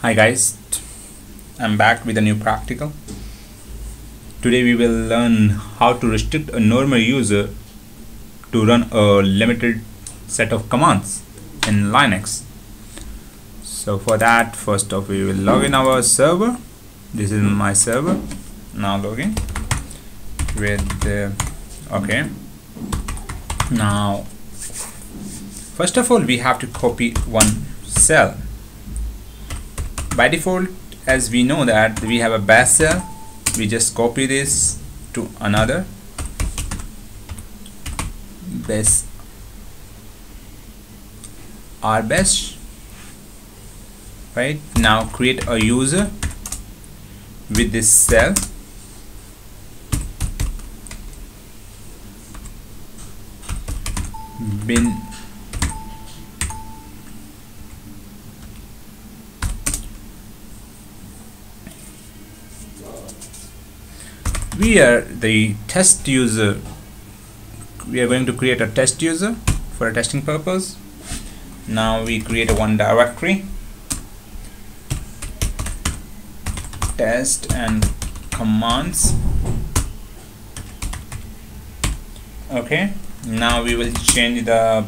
Hi guys, I'm back with a new practical. Today we will learn how to restrict a normal user to run a limited set of commands in Linux. So for that, first off we will log in our server. This is my server. Now login with uh, okay. Now first of all we have to copy one shell by default as we know that we have a bash shell we just copy this to another. Base our best right? Now create a user with this shell. Bin we are the test user we are going to create a test user for a testing purpose. Now we create a one directory. Test and commands. Okay now we will change the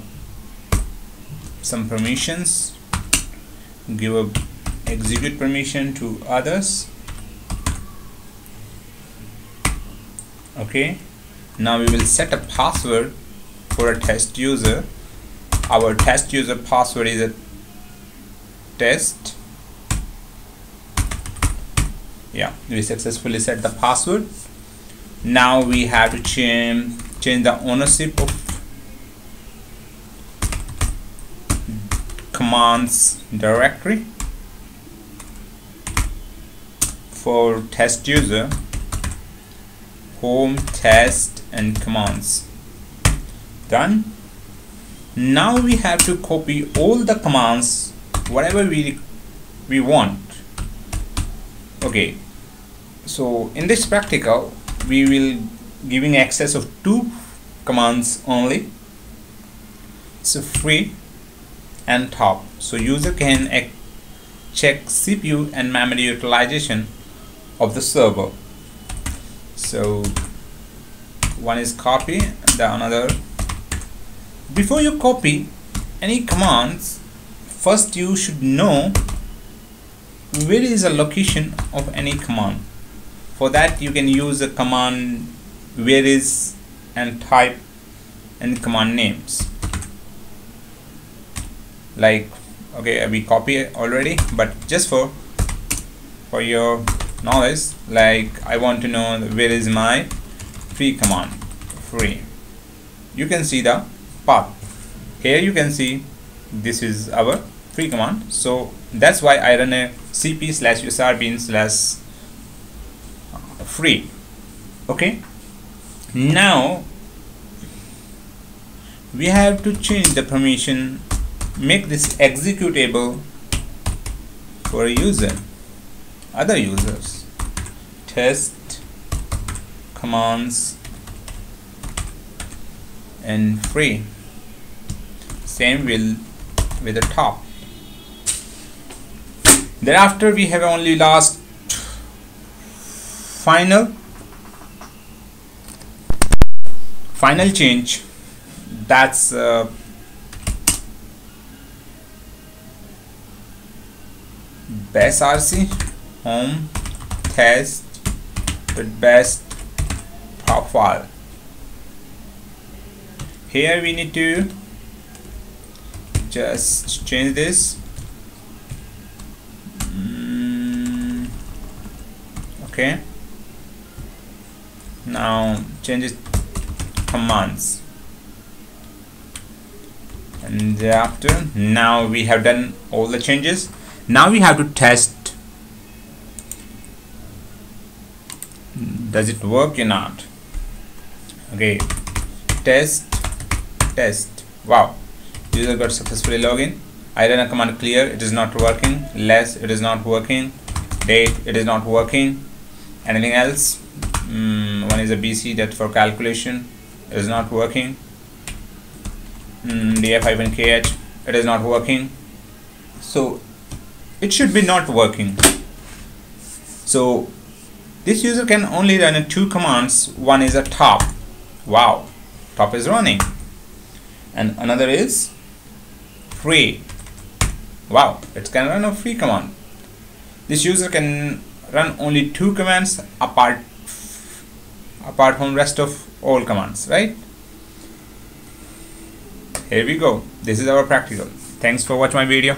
some permissions. Give a execute permission to others okay? Now we will set a password for a test user. Our test user password is a test. Yeah we successfully set the password. Now we have to change change the ownership of commands directory for test user home test and commands. Done? Now we have to copy all the commands whatever we we want. Okay. So in this practical we will giving access of two commands only. So free and top. So user can check CPU and memory utilization of the server so one is copy the another. Before you copy any commands first you should know where is the location of any command. For that you can use a command where is and type and command names. Like okay we copy already but just for for your knowledge like I want to know where is my free command. Free. You can see the path. Here you can see this is our free command. So that's why I run a cp slash usrbin slash uh, free. Okay? Now we have to change the permission make this executable for a user other users. Test commands and free. Same will with the top. Thereafter we have only last final final change. That's uh, bashrc home test with best profile. Here we need to just change this. Mm, okay. Now change it commands. And after now we have done all the changes. Now we have to test does it work or not? Okay. Test. Test. Wow. User got successfully login. I run a command clear. It is not working. Less. It is not working. Date. It is not working. Anything else? Mm, one is a BC that for calculation. It is not working. Mm, df-kh it is not working. So it should be not working. So this user can only run two commands. One is a top. Wow top is running. And another is free. Wow it can run a free command. This user can run only two commands apart apart from rest of all commands right? Here we go. This is our practical. Thanks for watching my video